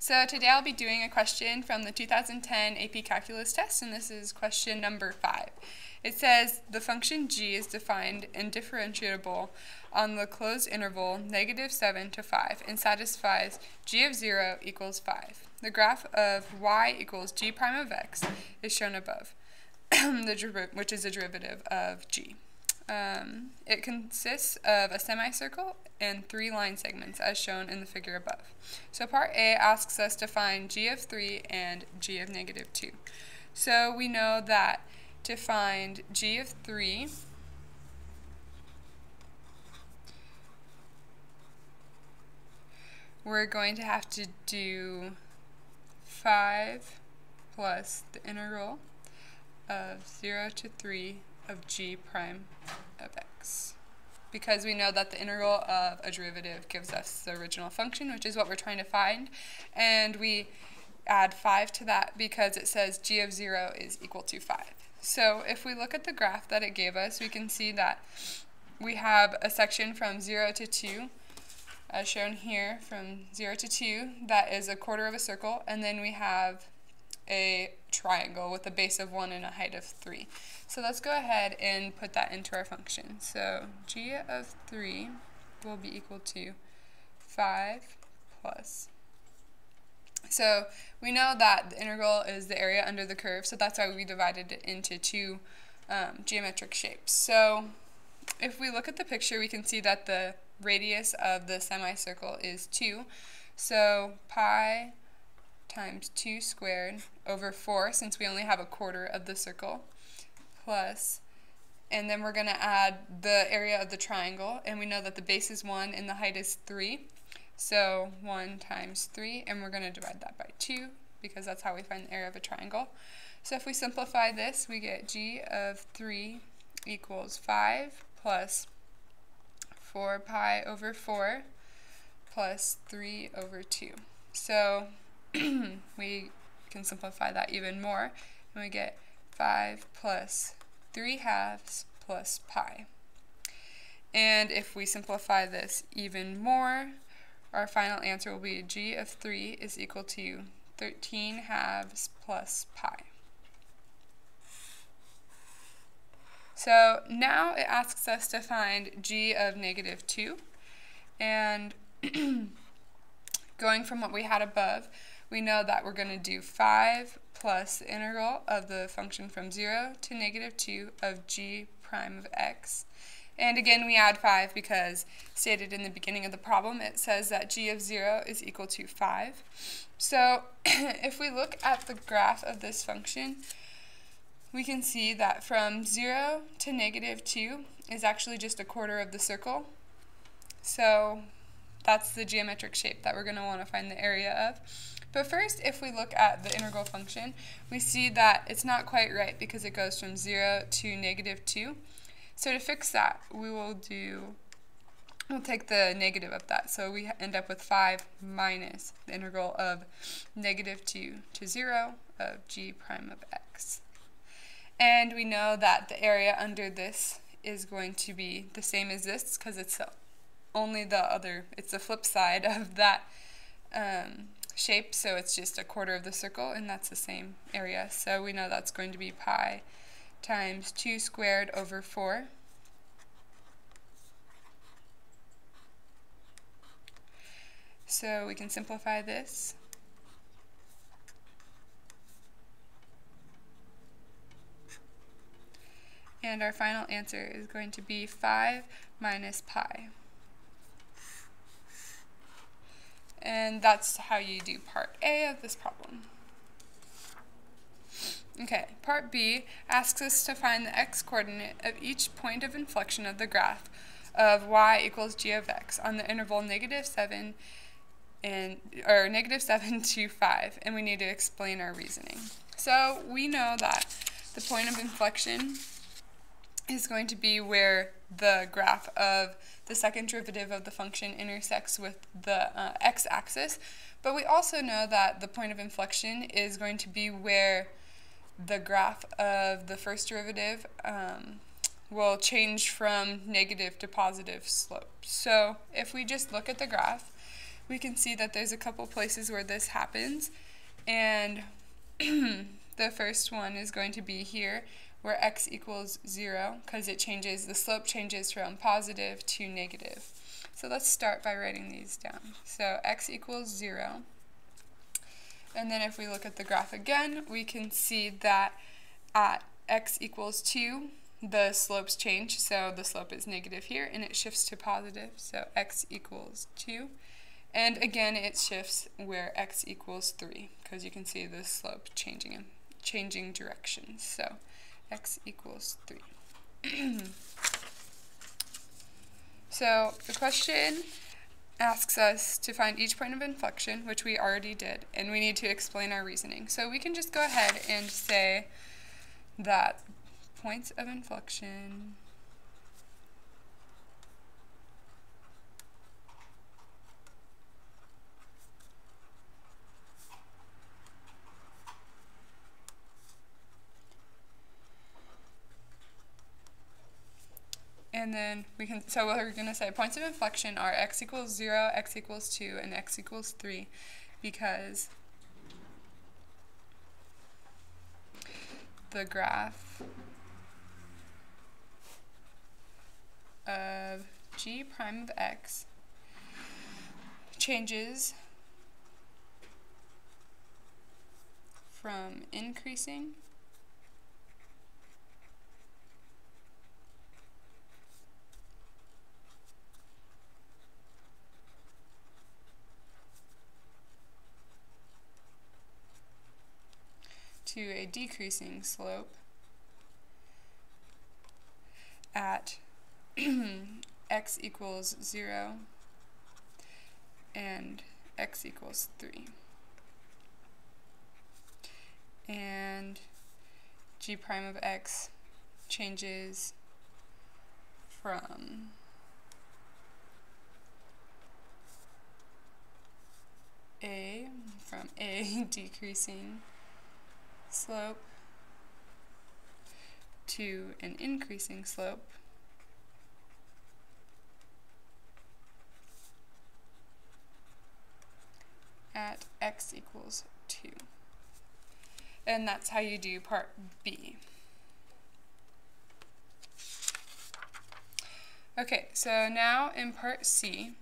So today I'll be doing a question from the 2010 AP Calculus test, and this is question number 5. It says the function g is defined and differentiable on the closed interval negative 7 to 5 and satisfies g of 0 equals 5. The graph of y equals g prime of x is shown above, which is a derivative of g. Um, it consists of a semicircle and three line segments as shown in the figure above. So part A asks us to find g of 3 and g of negative 2. So we know that to find g of 3, we're going to have to do 5 plus the integral of 0 to 3 of g prime of x. Because we know that the integral of a derivative gives us the original function, which is what we're trying to find. And we add 5 to that because it says g of 0 is equal to 5. So if we look at the graph that it gave us, we can see that we have a section from 0 to 2, as shown here, from 0 to 2, that is a quarter of a circle, and then we have a triangle with a base of 1 and a height of 3. So let's go ahead and put that into our function. So g of 3 will be equal to 5 plus. So we know that the integral is the area under the curve, so that's why we divided it into two um, geometric shapes. So if we look at the picture, we can see that the radius of the semicircle is 2. So pi times 2 squared over 4, since we only have a quarter of the circle, plus, and then we're going to add the area of the triangle, and we know that the base is 1 and the height is 3. So 1 times 3, and we're going to divide that by 2, because that's how we find the area of a triangle. So if we simplify this, we get g of 3 equals 5 plus 4 pi over 4 plus 3 over 2. So we can simplify that even more, and we get 5 plus 3 halves plus pi. And if we simplify this even more, our final answer will be g of 3 is equal to 13 halves plus pi. So now it asks us to find g of negative 2. And going from what we had above, we know that we're going to do 5 plus the integral of the function from 0 to negative 2 of g prime of x. And again, we add 5 because stated in the beginning of the problem, it says that g of 0 is equal to 5. So if we look at the graph of this function, we can see that from 0 to negative 2 is actually just a quarter of the circle. So that's the geometric shape that we're going to want to find the area of. But first, if we look at the integral function, we see that it's not quite right because it goes from 0 to negative 2. So to fix that, we will do, we'll take the negative of that. So we end up with 5 minus the integral of negative 2 to 0 of g prime of x. And we know that the area under this is going to be the same as this because it's only the other, it's the flip side of that um, shape, so it's just a quarter of the circle, and that's the same area. So we know that's going to be pi times 2 squared over 4. So we can simplify this. And our final answer is going to be 5 minus pi. And that's how you do part A of this problem. Okay, part B asks us to find the x-coordinate of each point of inflection of the graph of y equals g of x on the interval negative 7 and or negative 7 to 5, and we need to explain our reasoning. So we know that the point of inflection is going to be where the graph of the second derivative of the function intersects with the uh, x-axis. But we also know that the point of inflection is going to be where the graph of the first derivative um, will change from negative to positive slope. So if we just look at the graph, we can see that there's a couple places where this happens. And the first one is going to be here where x equals 0 because it changes, the slope changes from positive to negative. So let's start by writing these down. So x equals 0. And then if we look at the graph again, we can see that at x equals 2, the slopes change. So the slope is negative here, and it shifts to positive. So x equals 2. And again, it shifts where x equals 3, because you can see the slope changing, in changing directions. So x equals 3. So the question asks us to find each point of inflection, which we already did, and we need to explain our reasoning. So we can just go ahead and say that points of inflection And then we can, so we're going to say points of inflection are x equals 0, x equals 2, and x equals 3 because the graph of g prime of x changes from increasing to a decreasing slope at x equals 0 and x equals 3. And g prime of x changes from a, from a decreasing slope to an increasing slope at x equals 2. And that's how you do part B. Okay, so now in part C,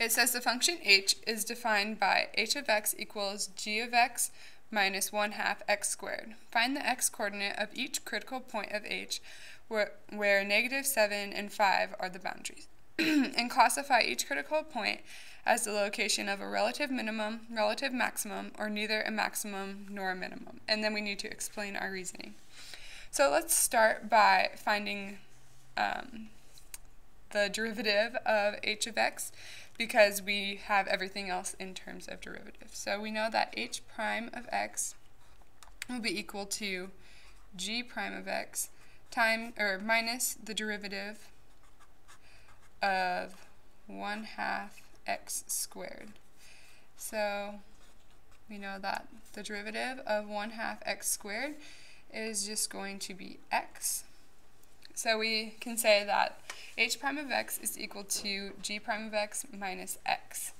it says the function h is defined by h of x equals g of x minus 1 half x squared. Find the x coordinate of each critical point of h where, where negative 7 and 5 are the boundaries. and classify each critical point as the location of a relative minimum, relative maximum, or neither a maximum nor a minimum. And then we need to explain our reasoning. So let's start by finding um, the derivative of h of x because we have everything else in terms of derivatives. So we know that h prime of x will be equal to g prime of x time or minus the derivative of 1 half x squared. So we know that the derivative of 1 half x squared is just going to be x so we can say that h prime of x is equal to g prime of x minus x.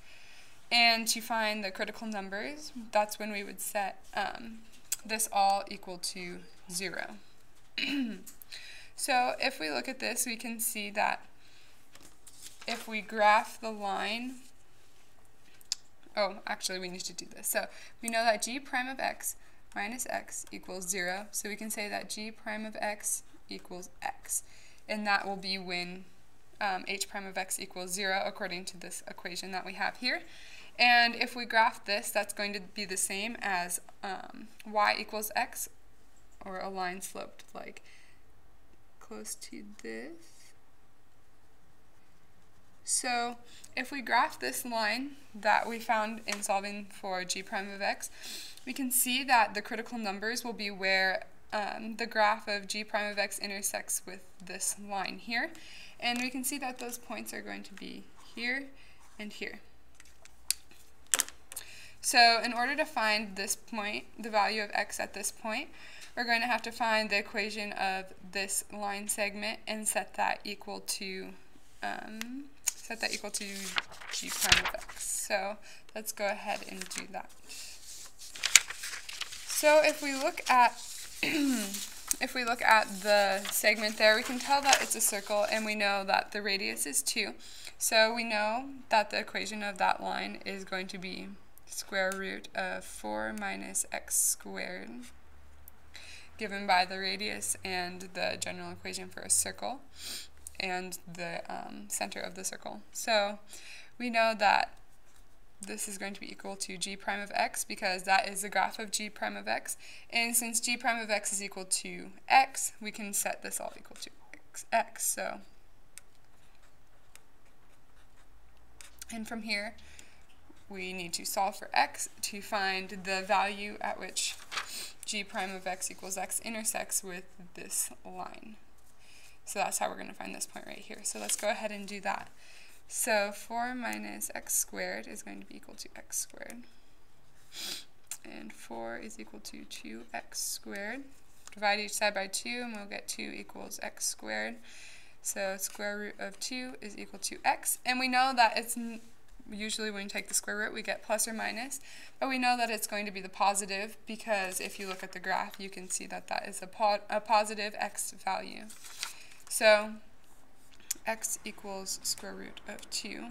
And to find the critical numbers, that's when we would set um, this all equal to 0. so if we look at this, we can see that if we graph the line, oh, actually we need to do this. So we know that g prime of x minus x equals 0, so we can say that g prime of x equals x. And that will be when um, h prime of x equals 0 according to this equation that we have here. And if we graph this, that's going to be the same as um, y equals x, or a line sloped like close to this. So if we graph this line that we found in solving for g prime of x, we can see that the critical numbers will be where um, the graph of g prime of x intersects with this line here. And we can see that those points are going to be here and here. So in order to find this point, the value of x at this point, we're going to have to find the equation of this line segment and set that equal to um, set that equal to g prime of x. So let's go ahead and do that. So if we look at if we look at the segment there, we can tell that it's a circle and we know that the radius is 2. So we know that the equation of that line is going to be square root of 4 minus x squared given by the radius and the general equation for a circle and the um, center of the circle. So we know that this is going to be equal to g prime of x because that is the graph of g prime of x. And since g prime of x is equal to x, we can set this all equal to x. x. So, and from here, we need to solve for x to find the value at which g prime of x equals x intersects with this line. So that's how we're going to find this point right here. So let's go ahead and do that. So 4 minus x squared is going to be equal to x squared. And 4 is equal to 2x squared. Divide each side by 2 and we'll get 2 equals x squared. So square root of 2 is equal to x. And we know that it's usually when you take the square root we get plus or minus, but we know that it's going to be the positive because if you look at the graph you can see that that is a, po a positive x value. So x equals square root of 2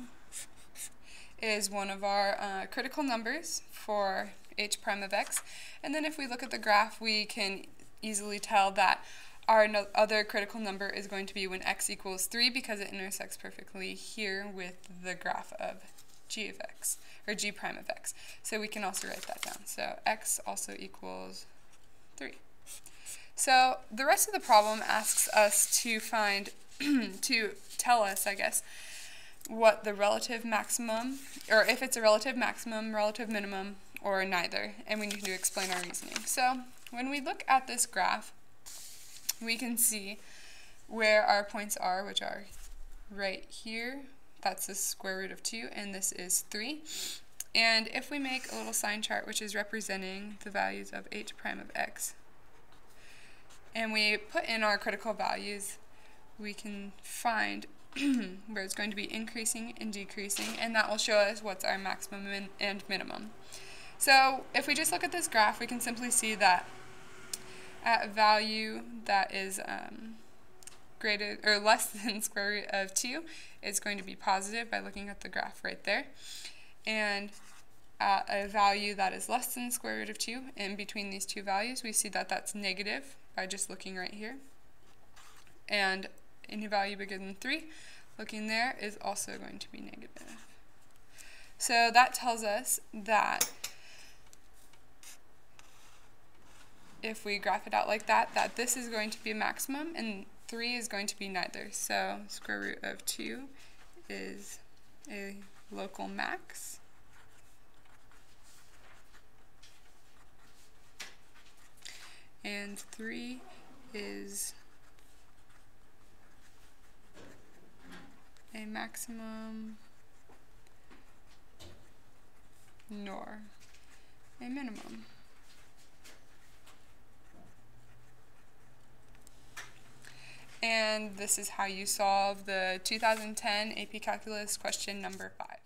is one of our uh, critical numbers for h prime of x. And then if we look at the graph, we can easily tell that our no other critical number is going to be when x equals 3 because it intersects perfectly here with the graph of g of x, or g prime of x. So we can also write that down. So x also equals 3. So the rest of the problem asks us to find to tell us, I guess, what the relative maximum, or if it's a relative maximum, relative minimum, or neither, and we need to explain our reasoning. So when we look at this graph, we can see where our points are, which are right here. That's the square root of 2, and this is 3. And if we make a little sign chart, which is representing the values of h prime of x, and we put in our critical values, we can find where it's going to be increasing and decreasing, and that will show us what's our maximum and minimum. So if we just look at this graph, we can simply see that at a value that is um, greater or less than square root of 2, it's going to be positive by looking at the graph right there. And at a value that is less than square root of 2, in between these two values, we see that that's negative by just looking right here. And any value bigger than 3, looking there, is also going to be negative. So that tells us that if we graph it out like that, that this is going to be a maximum and 3 is going to be neither. So square root of 2 is a local max. And 3 is a maximum nor a minimum. And this is how you solve the 2010 AP Calculus question number 5.